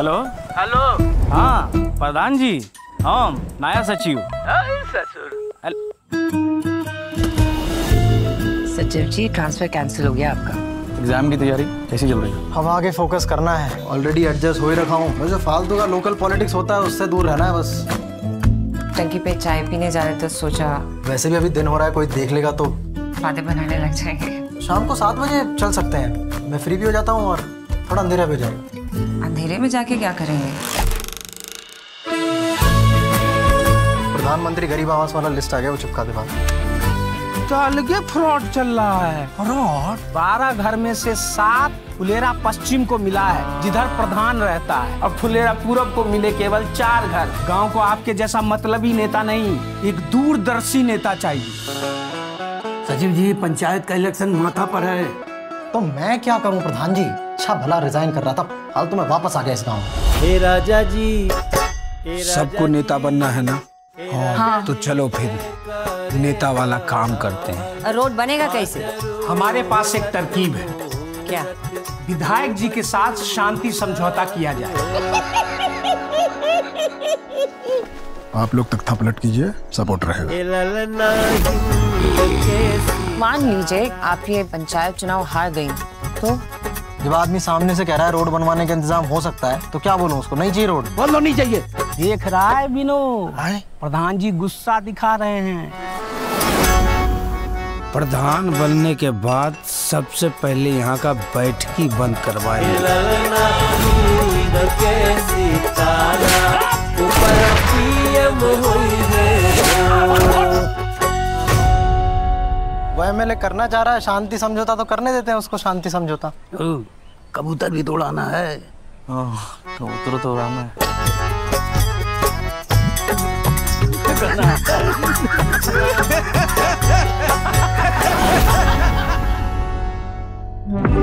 Hello hello हाँ प्रधान जी हम नया सचिव। ससुर सचिव। जी ट्रांसफ़र कैंसिल हो गया आपका। एग्ज़ाम की तैयारी कैसी चल रही है? हम आगे फोकस करना है। ऑलरेडी एडजस्ट हो ही रखा हूँ। वैसे फालतू का लोकल पॉलिटिक्स होता है उससे दूर रहना है बस। टंकी पे चाय पीने जा रहे तो सोचा वैसे भी अभी दिन हो रहा है कोई देख लेगा तो। बातें बनाने लग जाएँगे। शाम को सात बजे चल सकते हैं। मैं फ्री भी हो जाता हूँ और थोड़ा अंधेरा भी हो जाएगा। अंधेरे में जाके क्या करेंगे? प्रधानमंत्री गरीब आवास वाला लिस्ट आ गया वो चिपका दे बात अलगे फ्रॉड चल रहा है। फ्रॉड? बारह घर में से सात फुलेरा पश्चिम को मिला है जिधर प्रधान रहता है। और फुलेरा पूरब को मिले केवल चार घर। गाँव को आपके जैसा मतलबी नेता नहीं एक दूरदर्शी नेता चाहिए। सचिव जी पंचायत का इलेक्शन माथा पर है। तो मैं क्या करूँ प्रधान जी? अच्छा भला रिजाइन कर रहा था। फालतू में वापस आ गया इस गाँव हे राजा जी सबको नेता बनना है ना? हाँ। तो चलो फिर नेता वाला काम करते हैं। रोड बनेगा कैसे? हमारे पास एक तरकीब है। क्या? विधायक जी के साथ शांति समझौता किया जाए। आप लोग तख्ता पलट कीजिए सपोर्ट रहेगा। मान लीजिए आप ये पंचायत चुनाव हार गई तो जब आदमी सामने से कह रहा है रोड बनवाने का इंतज़ाम हो सकता है तो क्या बोलो उसको? नहीं चाहिए रोड। बोलो नहीं चाहिए। देख रहा है बिनो। प्रधान जी गुस्सा दिखा रहे हैं। प्रधान बनने के बाद सबसे पहले यहाँ का बैठकी बंद करवाएँगे एमएलए करना चाह रहा है शांति समझौता तो करने देते हैं उसको शांति समझौता। कबूतर भी तोड़ाना है। कबूतर तोड़ाना है। करना